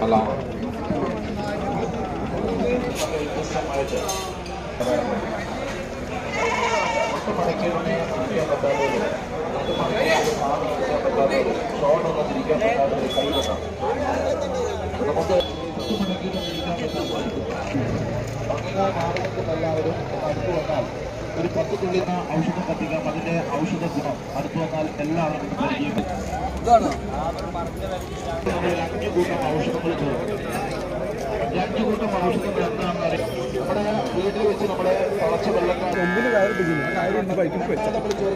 Hello എല്ലാവരും അടുത്ത് വന്നാൽ ഒരു പത്ത് തുള്ളിന ഔഷധ പട്ടിക അതിന്റെ ഔഷധ ഗുണം. അടുത്തു വന്നാൽ എല്ലാവർക്കും അഞ്ച് കൂട്ടം ഔഷധങ്ങൾ ചേർക്കും ഈ അഞ്ച് കൂട്ടം ഔഷധങ്ങൾ എന്താണെന്ന് അറിയാം നമ്മുടെ വീട്ടിൽ വെച്ച് നമ്മുടെ തിളച്ച വെള്ളക്കാർ നമ്മൾ ചേർക്കുന്ന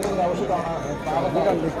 ഒരു ഔഷധമാണ്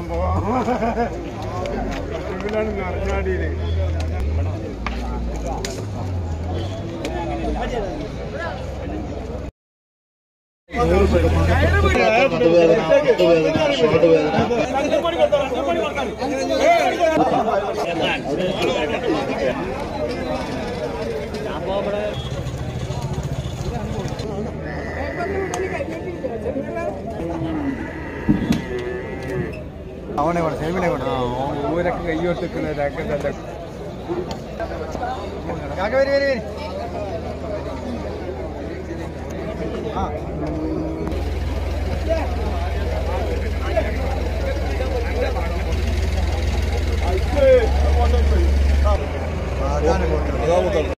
സംഭവം ഇവിടാണ് അറിഞ്ഞാടിയില് നടുവേദന മുട്ടുവേദന ಅವನೇ ಕೊಡ ಸೆಲ್ಮಿನೇ ಕೊಡ ಊರಕ್ಕೆ ಕೈಯ್ಯೋರ್ತಕ್ಕಂಥ ಯಾಕೆ ಬೇರೆ ಬೇರೆ ಬೇರೆ ಹಾಂ ಅದಾನೆ ಕೊಡ್ತಾರೆ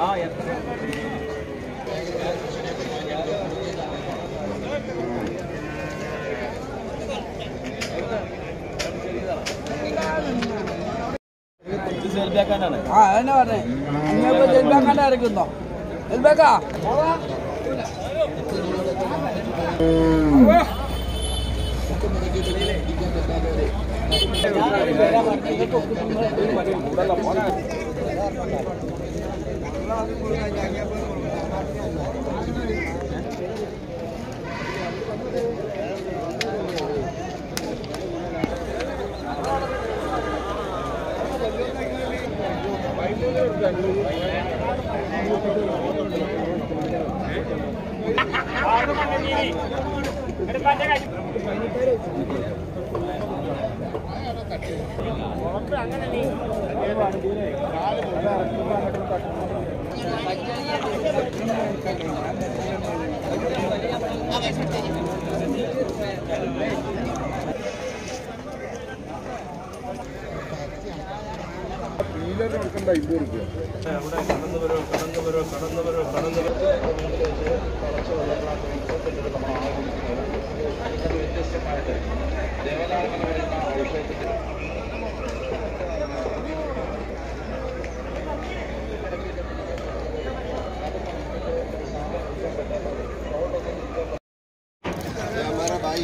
കൈ ആ അതന്നെ പറഞ്ഞേ. ഇനിയിപ്പോ ജൽബാക്കാണ്ട് ഇറക്കുന്നോ അങ്ങനെ കൊടുക്കണ്ട ഇപ്പൊ കൊടുക്കുക കടന്നു വരോ കടന്നു വരോ കടന്നു വരോ കടന്നു വരോ വ്യത്യസ്തമായിട്ട് ദേവതാളങ്ങൾ വരുന്ന വിഷയത്തിൽ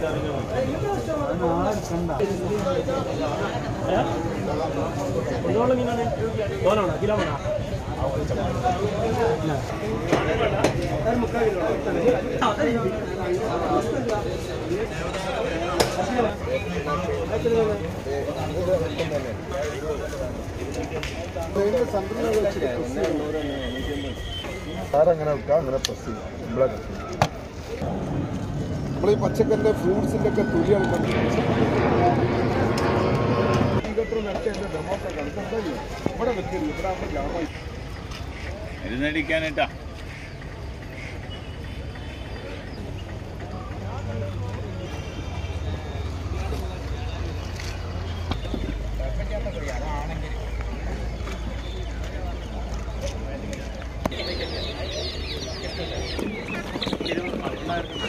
അറുപത് അറുപത് റുപ്യ പിന്നെ അതോ അങ്ങനെ വെക്കാം അങ്ങനെ പ്രസ് ചെയ്യാം. ഇവിടെ നമ്മൾ ഈ പച്ചക്കറിന്റെ ഫ്രൂട്ട്സിന്റെ ഒക്കെ തുല്യം ഇവിടെ ഇരുന്നടിക്കാനായിട്ടാ. ആ